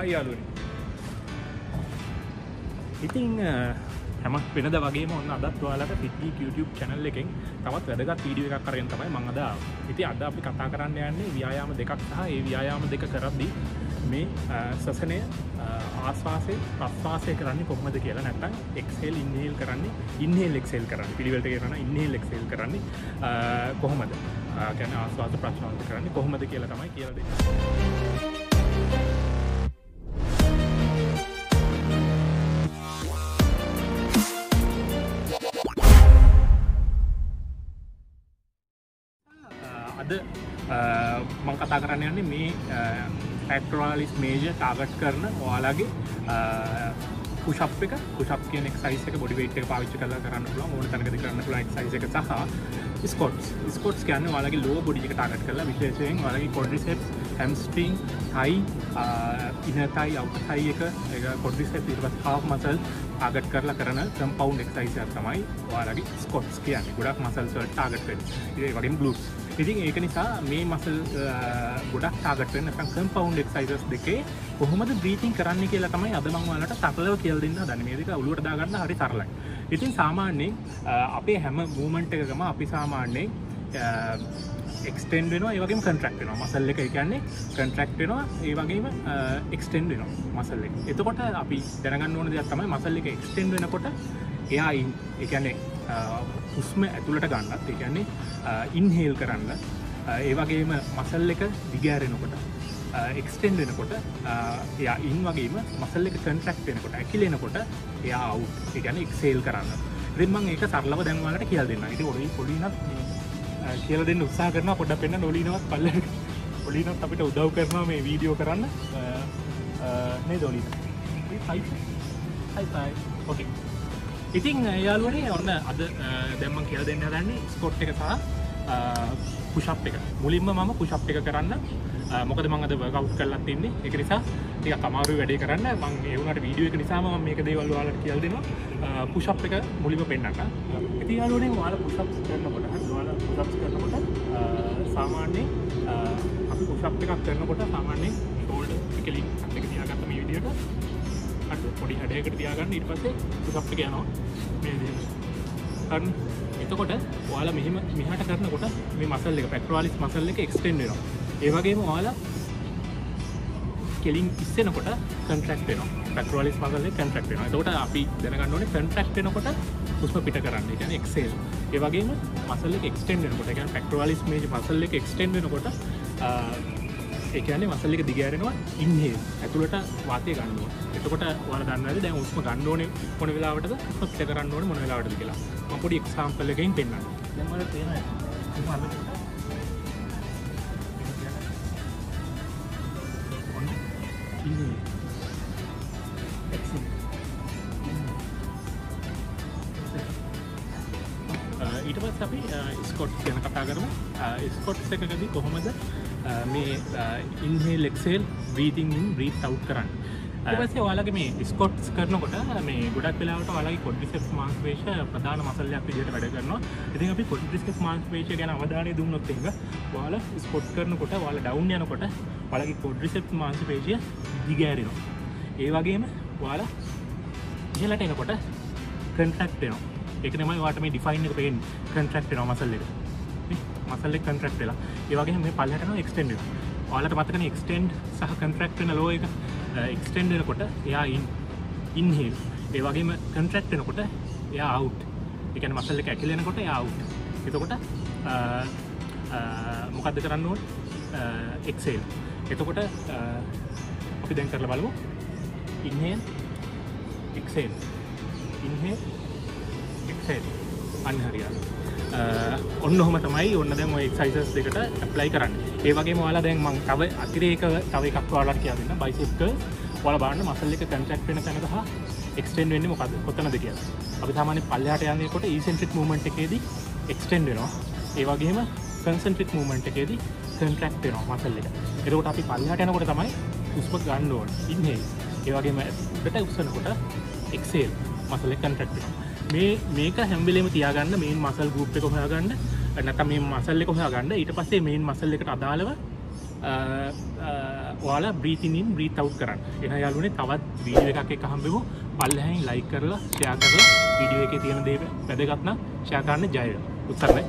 හයියාලුවනි ඉතිං හැම වෙනද වගේ ඔන්න අදත් වාලට පිටි YouTube චැනල් එකෙන් තවත් වැදගත් වීඩිය එකක් කරෙන් තමයි මඟදා ඉති අද අපි කතා කරන්න යන්නේ ව්‍යයාම දෙකක් සහ ඒ ව්‍යයාම දෙක කරද්දී මේ සසනය ආස්වාසේ ප්‍රස්වාසය කරන්න කොහමද කියලා. නැත්තන් එක්සෙල් ඉන්නේල් කරන්නේ ඉන්නේ ලෙක්සෙල් කරන්න. පිළිවෙලට කරන ඉන්නේ ලෙක්සෙල් කරන්නේ කොහොමද? ගැන ආස්වාස ප්‍රශ්නාන්ත කරන්නේ කොහොමද කියලා තමයි කියලද අද මං කතා කරන්න යන්නේ මේ ෆැක්ටරලිස් මේජ ටාගට් කරන ඔයාලගේ පුෂප් එක. පුෂප් කියන එක්සයිසක බොඩිවේට් එක පාවිච්චි කරලා කරන්න පුළුවන් ඕන තැනකදී කරන්න පුළුවන් එක්සයිස් එක සහ ස්කොට්ස් ස්කොට්ස් කියන්නේ ඔයාලගේ ලෝ බොඩි එක ටාගට් කරලා විශේෂයෙන් ඔයාලගේ quadriceps hamstring thigh inner thigh outer thigh එක ඒක quadriceps ඊට පස්සේ half muscle ටාගට් කරලා කරන කම්පවුන්ඩ් එක්සයිස් එකක් තමයි ඔයාලගේ ස්කොට්ස් කියන්නේ. ගොඩක් මසල්ස් වලට ටාගට් වෙන්නේ. ඒ වගේම ගලුට්ස් ඉතින් ඒක නිසා මේ මසල් uh, ගොඩක් ටාගටෙන් කම්පවන්් එක්සයිසස් දෙකේ කොහොමද බ්‍රීතින් කරන්න කියලා තමයි අදමං වලට සකලව කියල් දෙන්න දන මේක උළුවට දාගන්න හරි සරලයි. ඉතින් සාමාන්‍යයෙන් uh, අපේ හැම මූමන්ට් එකකම අපි සාමාන්‍යයෙන් එක්ස්ටෙන්ඩ වෙනවා ඒවගේ කන්ට්‍රක්් වෙනවා. මසල්ල එක කියන්නේ කන්ට්‍රක්් වෙනවා ඒ වගේම එක්ස්ටෙන්ඩ වෙනවා මසල්ල uh, එක. එතකොට අපි දැනගන්න ඕන දෙයක් තමයි මසල්ල එක එක්ස්ටෙන්ඩ වෙනකොට එයා එකන්නේ හුස්ම ඇතුළට ගන්නත් එකන්නේ ඉන්හේල් කරන්න ඒවගේම මසල් එක දිගෑරෙනකොට එක්ස්ටෙන්ඩ් වෙනකොට එයා ඉන් වගේම මසල් එක කන්ට්‍රක්් වෙනකොට ඇකිලෙනකොට එයා අව් එකන එක්සේල් කරන්න. දෙමන් ඒක සරලව දැන්වාලට කියල් දෙන්න ඉති ඔොඩි පොලිනත් කියල දෙන්න උත්සා කරන පොඩ පෙන්න්න නොලිනවත් පල්ල පොලිනත් අපිට උදව් කරනවා මේ වීඩියෝ කරන්න. නේ දොලි ඕකේ ඉතින් යාලුවනේ ඔන්න අද දැම්මන් කියල දෙන්න දන්නේ ස්කොට් එක සහ පුෂප් එක. මුලින්ම මම පුෂප් එක කරන්න මොකද මං අද වකව් කරලත් තින්නේ එක නිසා ටික කමාරු වැඩේ කරන්න. මං ඒවුණට වීඩියෝ එක නිසාම මේක දේවල් වාලට කියල් දෙනවා. පුෂප් එක මුලිම පෙන්න්නට ඉති යාලුවනේ වාල පුෂප් කරනකොට වාල පුෂප් කරනකොට සාමාන්‍යයෙන් අපි පුෂප් එකක් කරනකොට සාමාන්‍යයෙන් ෂෝල්ඩ එකලින් එක තියාගත්ත මේ විදියට පොඩි හඩයකට තියාගන්න. ඉට පස්සේ පුසප්ට යනවා. හන් එතකොට ඔයාලා මෙහම මිහට කරනකොට මේ මසල්ල එක පැක්ටවාලිස් මසල්ල එක එක්ස්ටෙන්ඩනවා ඒවගේම ඔයාලා කෙලින් ඉස්සෙනකොට කන්ට්‍රක්් වෙන පැටරලිස් මසල්ල කන්ට්‍රක්් වෙන තොට අපි දැනගන්නන කන්ට්‍රක්් වෙනකොට පුස්ම පිට කරන්න. එක එක්සේල් ඒවගේම මසල්ල එක්ස්ටෙන්ඩනකොට එක පැක්ටවාලිස් මේජ මසල්ල එක එක්ස්ටෙන්ඩනකොට එකන මසල්ලික දිගෑරෙනවා ඉන්හේ ඇතුළට වාතය ගන්නුව. එතකොට වල දන්නද දැන් උස්ම ගණ්ඩෝන මොන වෙලාවට පත් කරන්න ඕන මොන වෙලාවට කියලා. මපොඩි එක්සාම්පල්ලකින් පෙන්න්න දැමට තියෙන ඊට පස් අපි ස්කොට් ගැන කතා කරම. ස්කොට් එකකදී කොහොමද මේ ඉන්හේ ලෙක්සේල් බ්‍රීතිංින් බ්‍රීත් අව් කරන්න? පසේ ඔයාලගේ මේ ස්කොට්ස් කරනකොට මේ ගොඩක් වෙලාට වලගේ කොඩිසෙප් මාන්ස්පේෂ ප්‍රධාන මසල්ලයක් විදිට වැඩ කරනවා. ඉති අපි කොඩිස්ක මාන්ස්පේෂ ගැන අවධානය දුන්නොත් එක වාල ස්කොට් කරනකොට වාල ඩවන්් යනකොට වලගේ කොඩිසෙප් මාන්ස්පේෂය දිගෑරෙනවා. ඒ වගේම වාලා ඉහලට එනකොට කන්ටක්ටනවා එකනම වාට මේ ඩිෆයින් එක පේෙන් කන්ට්‍රක්ට න? මසල්ල එක මසල්ල කන්ට්‍රක්් වෙලා ඒවගේ මේ පල්ලටන එක්ස්ටෙන්ඩ ඔලට මතකන එක්ස්ටෙන්ඩ් සහ කන්ට්‍රක්ටන ලෝ එක? එක්ස්ටෙන්ඩ කොට එයා ඉන් ඉන්හල් ඒවගේම කන්ට්‍රක්ටනකොට එයා අවු් එකන මසල්ල එක ඇකිලෙනකොට අවු් එතකොට මොකක්ද කරන්න ඕන්? එක්සේල් එතකොට අපි දැන් කරල බලමු. ඉන්හල් එක්සේල් ඉන්හේ එක්සේල් අන්හරියාල ඔන්න හොම තමයි ඔන්න දැම එක්සයිසස් දෙකට ඇප්ලයි කරන්න. ඒවගේ මවාලා දැන් මං තව අතිරේක තව එකක් වාලට කියන්න බයිසික්ක වල බාන්න මසල්ල එක කන්ටක්් වෙන තැනක හා එක්ස්ටෙන්් වෙන්න මොකද කොතනද කිය අපි සාමාන්‍ය පල්ලහට යන්නකොට ඊසෙන්ට්‍රික් මූමන්ට් එකේදී එක්ස්ටෙන්් වෙනවා. ඒවගේම කන්සන්ට්‍රික් මූමන්ට් එකේදී කන්ට්‍රක්් වෙනවා මසල්ල එක. එරකට අපි පල්ලහට යනකොට තමයි උස්ම ගන්න ඕන්. ඉන්නේ. ඒවගේම ට උත්සනකොට එක්සේල් මසල කන්ටක්ට මේ මේක හැම්බිලෙම තියාගන්න මේ මසල් ගුප් එක හොයාගන්න. නැත මේ මසල්ල එක හොයාගන්න. ඊට පස්සේ මේන් මසල්ල එකට අදාළව ඔයාලා බ්‍රීතිනින් බ්‍රීත් අව් කරන්න. එන යාලුනේ තවත් වීඩියෝ එකක් එක හම්බෙමු. පල්ලහැයින් ලයි කරලා ෂයා කරලා වීඩියෝ එකේ තියෙන දේ වැදගත්නම් ෂයා කරන්න ජය උත්තරයි.